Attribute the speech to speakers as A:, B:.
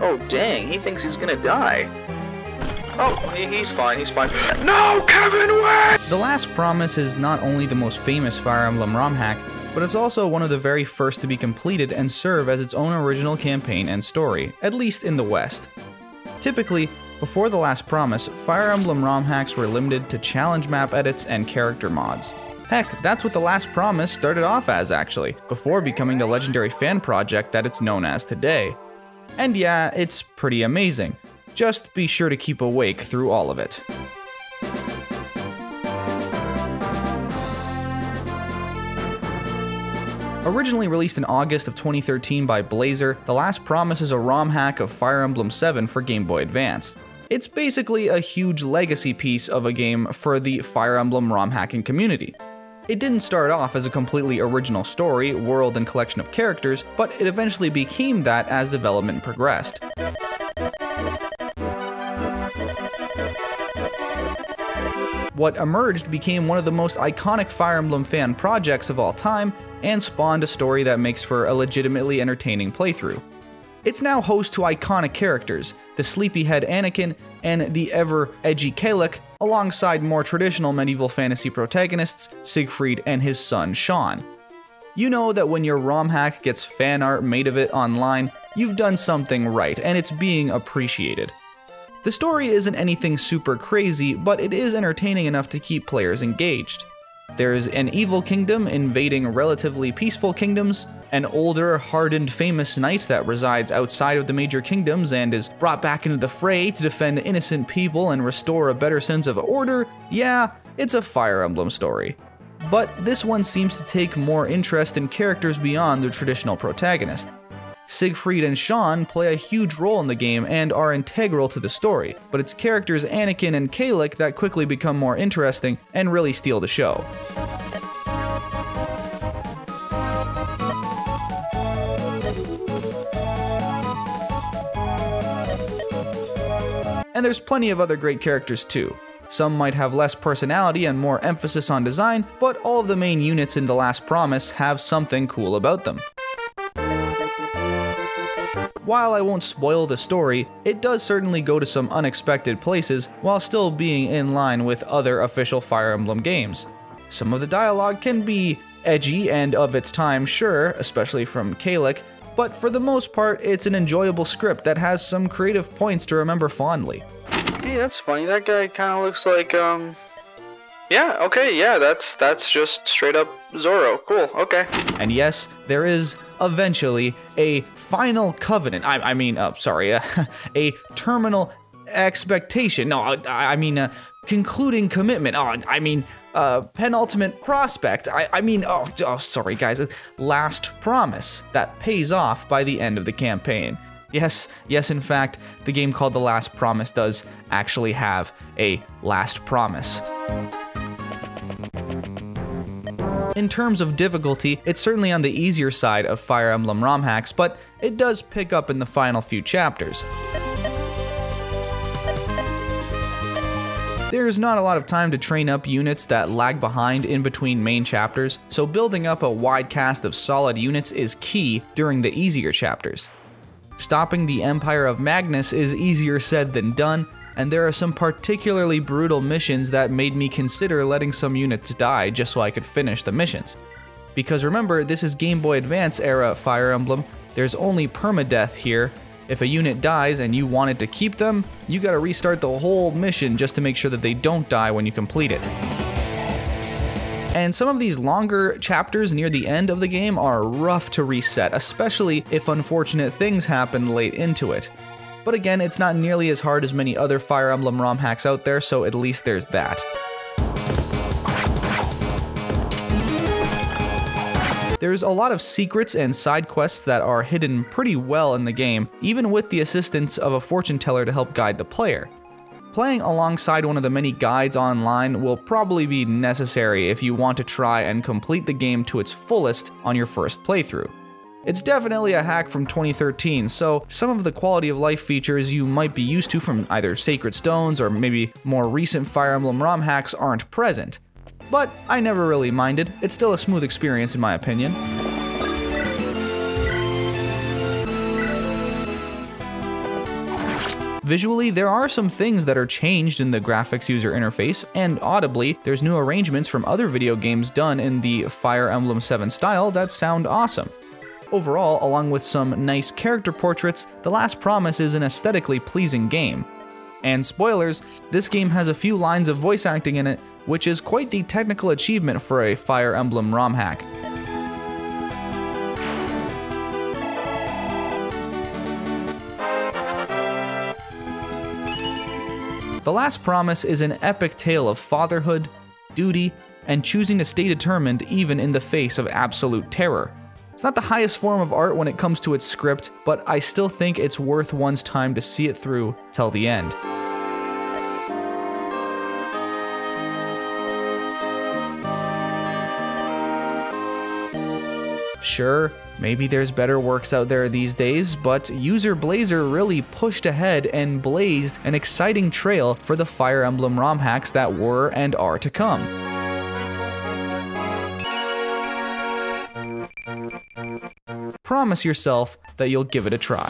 A: Oh, dang, he thinks he's gonna die. Oh, he's fine, he's fine. No, Kevin, wait!
B: The Last Promise is not only the most famous Fire Emblem ROM hack, but it's also one of the very first to be completed and serve as its own original campaign and story, at least in the West. Typically, before The Last Promise, Fire Emblem ROM hacks were limited to challenge map edits and character mods. Heck, that's what The Last Promise started off as actually, before becoming the legendary fan project that it's known as today. And yeah, it's pretty amazing. Just be sure to keep awake through all of it. Originally released in August of 2013 by Blazer, The Last Promise is a ROM hack of Fire Emblem 7 for Game Boy Advance. It's basically a huge legacy piece of a game for the Fire Emblem ROM hacking community. It didn't start off as a completely original story, world, and collection of characters, but it eventually became that as development progressed. What emerged became one of the most iconic Fire Emblem fan projects of all time, and spawned a story that makes for a legitimately entertaining playthrough. It's now host to iconic characters, the sleepyhead Anakin and the ever edgy Kelik, alongside more traditional medieval fantasy protagonists, Siegfried and his son Shon. You know that when your ROM hack gets fan art made of it online, you've done something right, and it's being appreciated. The story isn't anything super crazy, but it is entertaining enough to keep players engaged. There's an evil kingdom invading relatively peaceful kingdoms, an older, hardened, famous knight that resides outside of the major kingdoms and is brought back into the fray to defend innocent people and restore a better sense of order. Yeah, it's a Fire Emblem story. But this one seems to take more interest in characters beyond the traditional protagonist. Siegfried and Shon play a huge role in the game and are integral to the story, but it's characters Anakin and Kelik that quickly become more interesting and really steal the show. And there's plenty of other great characters too. Some might have less personality and more emphasis on design, but all of the main units in The Last Promise have something cool about them. While I won't spoil the story, it does certainly go to some unexpected places while still being in line with other official Fire Emblem games. Some of the dialogue can be edgy and of its time, sure, especially from Kelik, but for the most part, it's an enjoyable script that has some creative points to remember fondly.
A: Hey, that's funny. That guy kind of looks like, um... Yeah, okay, yeah, that's that's just straight up Zoro. Cool, okay.
B: And yes, there is eventually a final covenant. I, I mean, uh, sorry, uh, a terminal expectation. No, I, I mean, uh, concluding commitment. Oh, I mean, uh, penultimate prospect. I, I mean, oh, oh, sorry, guys. Last promise that pays off by the end of the campaign. Yes, yes, in fact, the game called The Last Promise does actually have a last promise. In terms of difficulty, it's certainly on the easier side of Fire Emblem ROM hacks, but it does pick up in the final few chapters. There's not a lot of time to train up units that lag behind in between main chapters, so building up a wide cast of solid units is key during the easier chapters. Stopping the Empire of Magnus is easier said than done, and there are some particularly brutal missions that made me consider letting some units die just so I could finish the missions. Because remember, this is Game Boy Advance era Fire Emblem, there's only permadeath here. If a unit dies and you wanted to keep them, you gotta restart the whole mission just to make sure that they don't die when you complete it. And some of these longer chapters near the end of the game are rough to reset, especially if unfortunate things happen late into it. But again, it's not nearly as hard as many other Fire Emblem ROM hacks out there, so at least there's that. There's a lot of secrets and side quests that are hidden pretty well in the game, even with the assistance of a fortune teller to help guide the player. Playing alongside one of the many guides online will probably be necessary if you want to try and complete the game to its fullest on your first playthrough. It's definitely a hack from 2013, so some of the quality of life features you might be used to from either Sacred Stones or maybe more recent Fire Emblem ROM hacks aren't present. But I never really minded, it's still a smooth experience in my opinion. Visually, there are some things that are changed in the graphics user interface, and audibly, there's new arrangements from other video games done in the Fire Emblem 7 style that sound awesome. Overall, along with some nice character portraits, The Last Promise is an aesthetically pleasing game. And spoilers, this game has a few lines of voice acting in it, which is quite the technical achievement for a Fire Emblem ROM hack. The Last Promise is an epic tale of fatherhood, duty, and choosing to stay determined even in the face of absolute terror. It's not the highest form of art when it comes to its script, but I still think it's worth one's time to see it through till the end. Sure, maybe there's better works out there these days, but User Blazer really pushed ahead and blazed an exciting trail for the Fire Emblem ROM hacks that were and are to come. Promise yourself that you'll give it a try.